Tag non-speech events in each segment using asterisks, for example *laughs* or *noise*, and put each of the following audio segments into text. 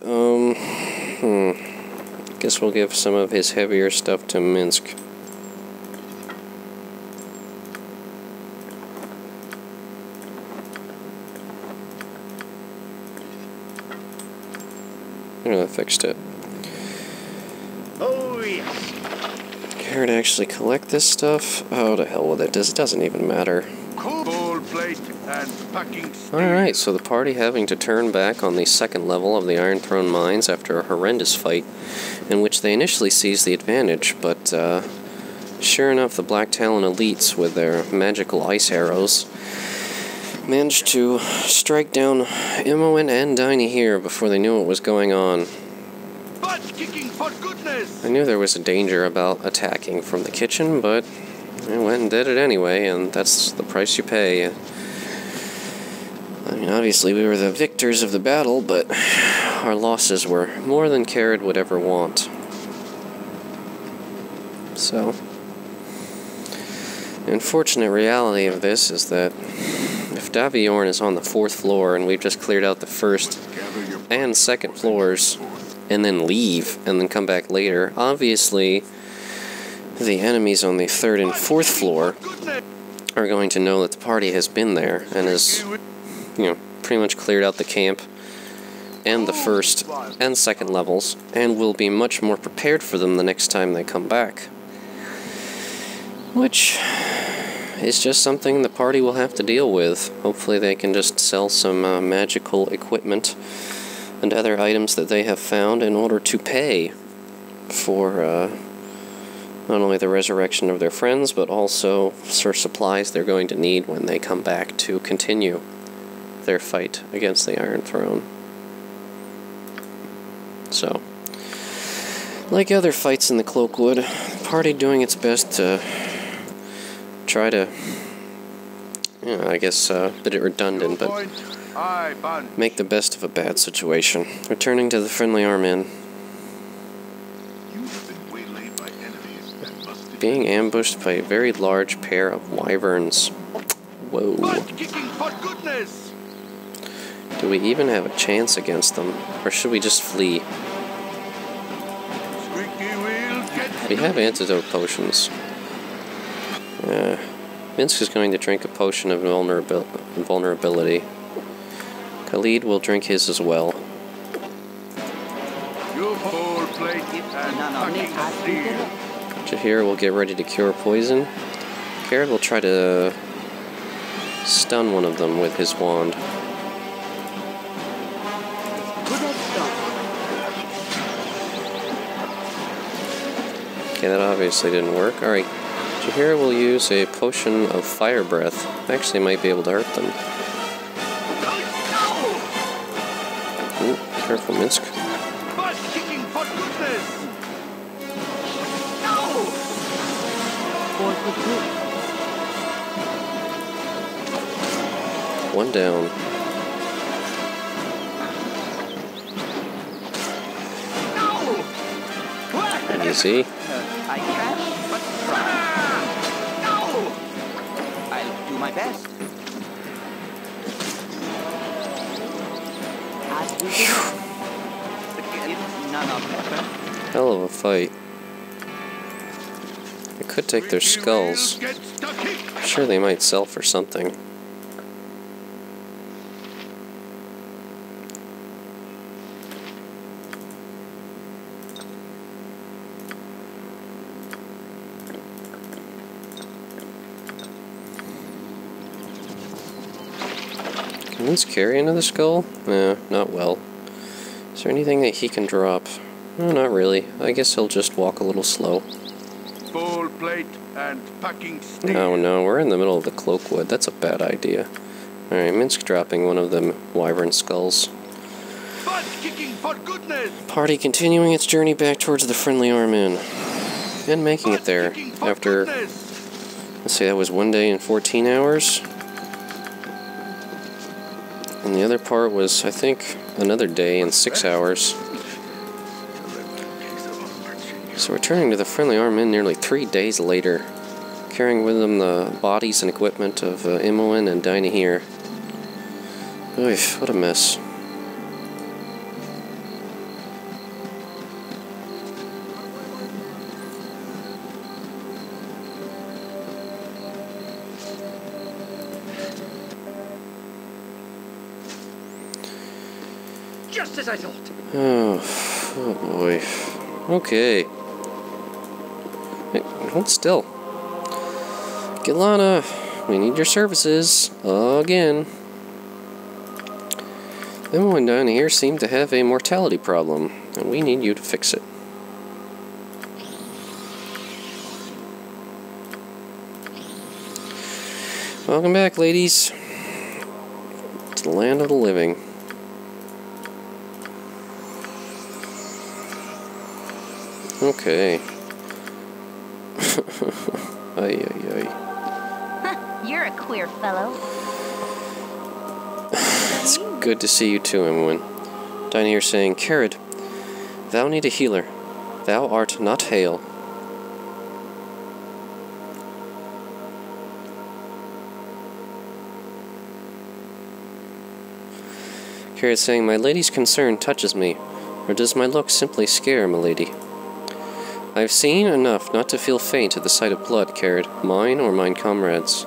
Um, hmm. Guess we'll give some of his heavier stuff to Minsc. Yeah, that fixed it. Oh, yes. Care to actually collect this stuff? Oh, to hell with it. This doesn't even matter. Plate and packing. Alright, so the party having to turn back on the second level of the Iron Throne mines after a horrendous fight, in which they initially seized the advantage, but uh, sure enough, the Black Talon elites, with their magical ice arrows, managed to strike down Imoen and Dynaheir before they knew what was going on. Butt kicking for goodness. I knew there was a danger about attacking from the kitchen, but I went and did it anyway, and that's the price you pay. I mean, obviously, we were the victors of the battle, but our losses were more than Kered would ever want. So, the unfortunate reality of this is that if Davaeorn is on the fourth floor and we've just cleared out the first and second floors and then leave and then come back later, obviously the enemies on the third and fourth floor are going to know that the party has been there and has, you know, pretty much cleared out the camp and the first and second levels and will be much more prepared for them the next time they come back. Which is just something the party will have to deal with. Hopefully, they can just sell some uh, magical equipment and other items that they have found in order to pay for uh, not only the resurrection of their friends, but also for supplies they're going to need when they come back to continue their fight against the Iron Throne. So, like other fights in the Cloakwood, the party doing its best to try to, you know, I guess, uh, a bit redundant, but Point. Aye, bunch. make the best of a bad situation. Returning to the friendly Arm Inn, You have been waylaid by enemies and must being ambushed by a very large pair of wyverns. Whoa. Kicking for goodness. Do we even have a chance against them? Or should we just flee? Squeaky wheel, get We have antidote potions. Uh, Minsc is going to drink a potion of vulnerabil- vulnerability. Khalid will drink his as well. your coal plate and packing steel. Jaheira will get ready to cure poison. Kered will try to stun one of them with his wand. Okay, that obviously didn't work. Alright. Jaheira will use a potion of fire breath. Actually might be able to hurt them. Ooh, careful, Minsc. For goodness. One down. Easy. I can, but try. I'll do my best. As we do. It's none of it. Hell of a fight. Could take their skulls. In. Sure, they might sell for something. Can this carry another skull? No, not well. Is there anything that he can drop? No, not really. I guess he'll just walk a little slow. Coal plate and packing steel. Oh no, we're in the middle of the Cloakwood. That's a bad idea. Alright, Minsc dropping one of them wyvern skulls. Butt kicking for goodness. Party continuing its journey back towards the friendly Arm Inn. And making it there after, let's see, that was one day and 14 hours. And the other part was, I think, another day and six hours. So returning to the friendly Arm Inn nearly three days later, carrying with them the bodies and equipment of uh, Imoen and Dynaheir. Oof, what a mess. Just as I thought. Oh, oh boy. Okay. Hold still. Gellana, we need your services again. Everyone down here seem to have a mortality problem, and we need you to fix it. Welcome back, ladies, to the land of the living. Okay. *laughs* ay, ay, ay. You're a queer fellow. It's good to see you too, Imoen. Down here saying, Kered, thou need a healer. Thou art not hale. Kered saying, My lady's concern touches me, or does my look simply scare, my lady? I've seen enough not to feel faint at the sight of blood, Kered, mine or mine comrades.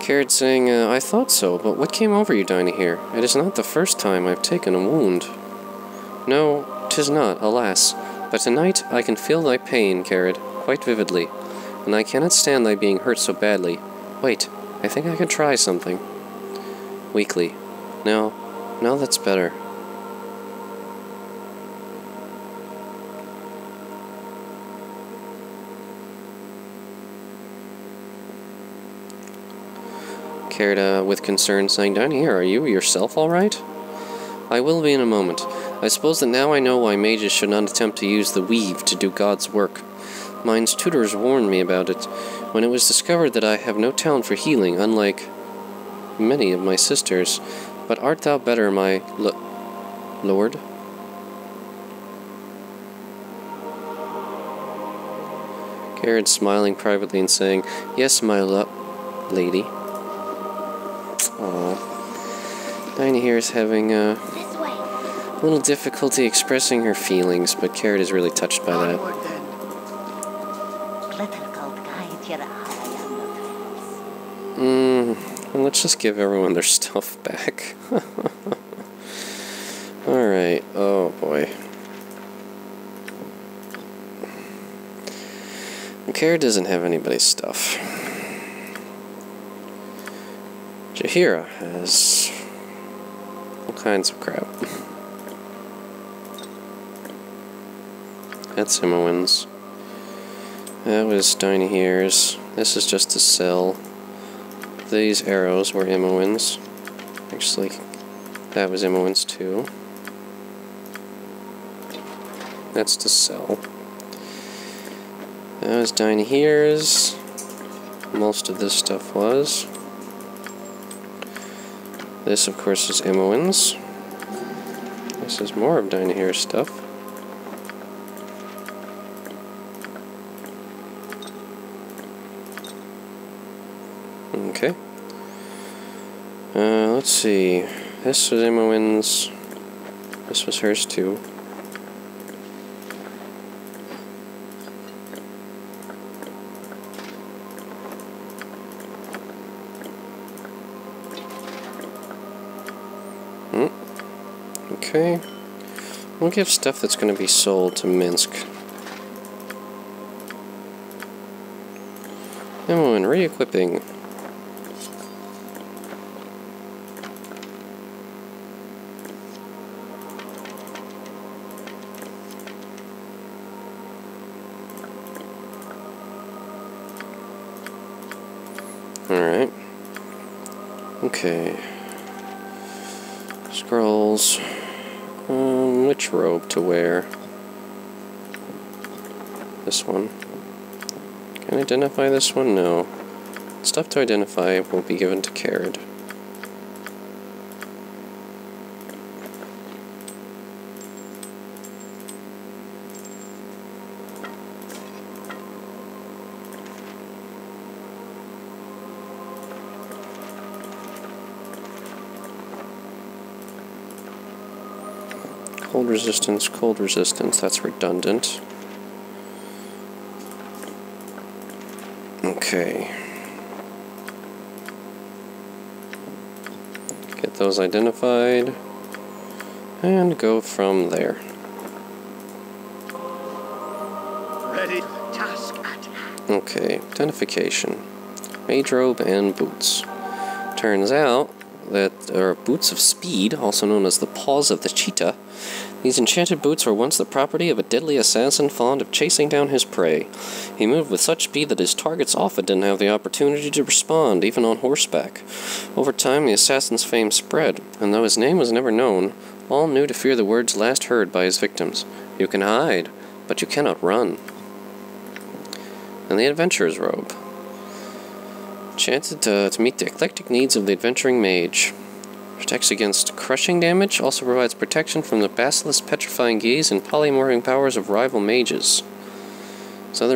Kered saying, uh, I thought so, but what came over you, Dynaheir? It is not the first time I've taken a wound. No, 'tis not, alas. But tonight I can feel thy pain, Kered, quite vividly, and I cannot stand thy being hurt so badly. Wait, I think I can try something. Weakly. No, no, that's better. Kered, uh, with concern, saying, Dynaheir, are you yourself all right? I will be in a moment. I suppose that now I know why mages should not attempt to use the weave to do God's work. Mine's tutors warned me about it when it was discovered that I have no talent for healing, unlike many of my sisters. But art thou better, my lo- lord? Kered smiling privately and saying, Yes, my lo- lady. Aww. Dynaheir is having uh. A little difficulty expressing her feelings, but Kered is really touched by that. Mm, let's just give everyone their *laughs* stuff back. *laughs* Alright, oh boy. Kered doesn't have anybody's stuff. Jaheira has all kinds of crap. *laughs* That's Imoen's. That was Dynaheir's. This is just a cell. These arrows were Imoen's. Actually, that was Imoen's too. That's to sell. That was Dynaheir's. Most of this stuff was. This, of course, is Imoen's. This is more of Dynaheir's stuff. Okay. Uh, let's see. This was Imoen's. This was hers too. Hmm. Okay. We'll give stuff that's going to be sold to Minsc. Imoen, re-equipping. Alright. Okay. Scrolls. Um, which robe to wear? This one. Can I identify this one? No. Stuff to identify will be given to Kered. Cold resistance, cold resistance. That's redundant. Okay. Get those identified. And go from there. Ready? Task at hand. Okay, identification. Mage robe and boots. Turns out that are boots of speed, also known as the paws of the cheetah. These enchanted boots were once the property of a deadly assassin fond of chasing down his prey. He moved with such speed that his targets often didn't have the opportunity to respond, even on horseback. Over time, the assassin's fame spread, and though his name was never known, all knew to fear the words last heard by his victims You can hide, but you cannot run. And the adventurer's robe. Enchanted to, uh, to meet the eclectic needs of the adventuring mage. Protects against crushing damage, also provides protection from the basilisk petrifying gaze and polymorphing powers of rival mages. So